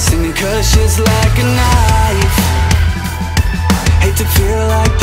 singing cause just like a knife. Hate to feel like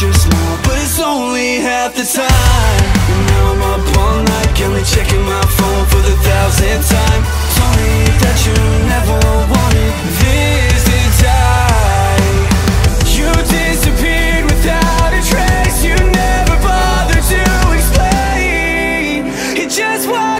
your smile But it's only half the time. And now I'm up all night Counting checking my phone for the thousandth time. Sorry that you never wanted this to die. You disappeared without a trace You never bothered to explain. It just was